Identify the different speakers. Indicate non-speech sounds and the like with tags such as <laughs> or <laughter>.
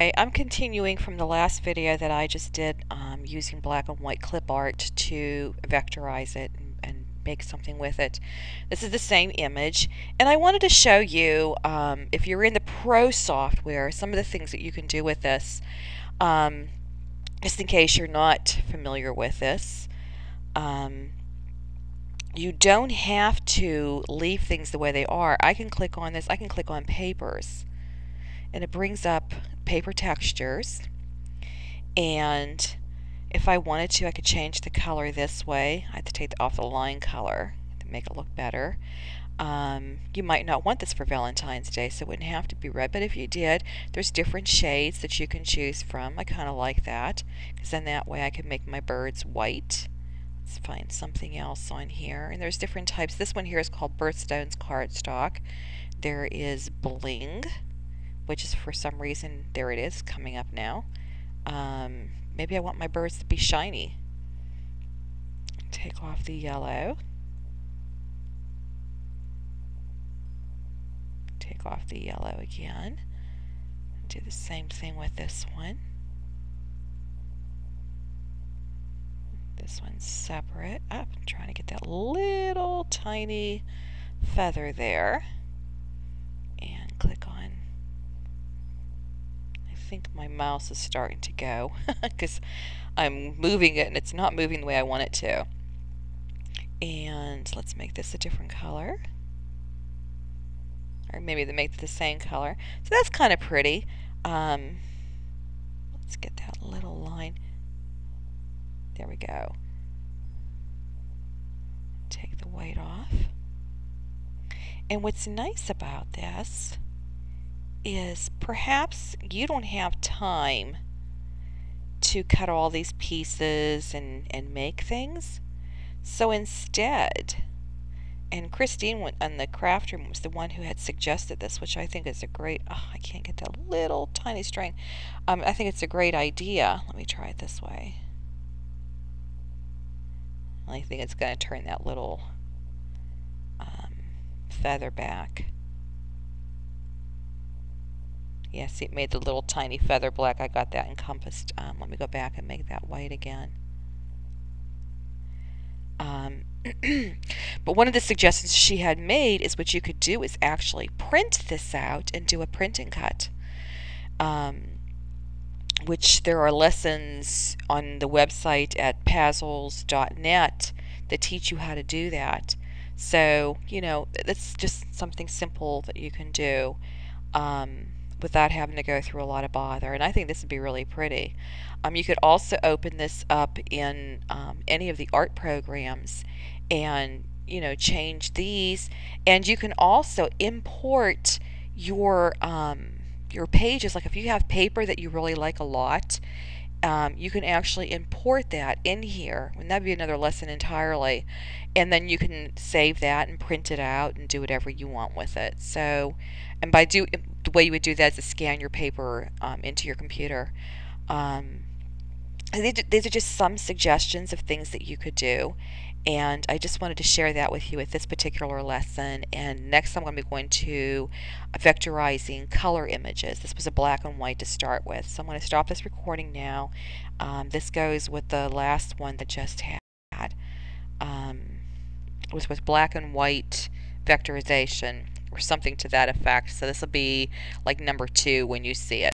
Speaker 1: Okay, I'm continuing from the last video that I just did um, using black and white clip art to vectorize it and, and, make something with it. This is the same image and I wanted to show you um, if you're in the pro software some of the things that you can do with this um, just in case you're not familiar with this. Um, you don't have to leave things the way they are. I can click on this, I can click on papers and it brings up paper textures. And if I wanted to I could change the color this way. I have to take off the line color to make it look better. Um, you might not want this for Valentine's Day so it wouldn't have to be red but if you did there's different shades that you can choose from. I kinda like that because then that way I can make my birds white. Let's find something else on here. And there's different types. This one here is called Birthstones cardstock. There is bling which is for some reason, there it is, coming up now. Um, maybe I want my birds to be shiny. Take off the yellow. Take off the yellow again. Do the same thing with this one. This one's separate. I'm trying to get that little tiny feather there. And click think my mouse is starting to go <laughs> because I'm moving it and it's not moving the way I want it to. And let's make this a different color. Or maybe they make it the same color. So that's kind of pretty. Um, let's get that little line. There we go. Take the white off. And what's nice about this is perhaps you don't have time to cut all these pieces and, and make things. So instead, and Christine went on the craft room was the one who had suggested this, which I think is a great, oh, I can't get that little tiny string. Um, I think it's a great idea. Let me try it this way. I think it's going to turn that little um, feather back. See it made the little tiny feather black. I got that encompassed. Um, let me go back and make that white again. Um, <clears throat> but one of the suggestions she had made is what you could do is actually print this out and do a printing cut. Um, which there are lessons on the website at pazzles.net that teach you how to do that. So, you know, that's just something simple that you can do. Um, without having to go through a lot of bother. And I think this would be really pretty. Um, you could also open this up in um, any of the art programs and you know change these and you can also import your um, your pages like if you have paper that you really like a lot um, you can actually import that in here and that'd be another lesson entirely and then you can save that and print it out and do whatever you want with it so and by do the way you would do that is to scan your paper um, into your computer. Um, these are just some suggestions of things that you could do and I just wanted to share that with you with this particular lesson and next I'm going to be going to vectorizing color images. This was a black and white to start with so I'm going to stop this recording now. Um, this goes with the last one that just had. Um, it was with black and white vectorization or something to that effect. So this will be like number two when you see it.